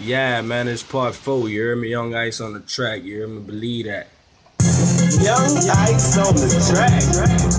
Yeah, man, it's part four. You hear me? Young Ice on the track. You hear me? Believe that. Young Ice on the track. Young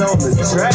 on the track.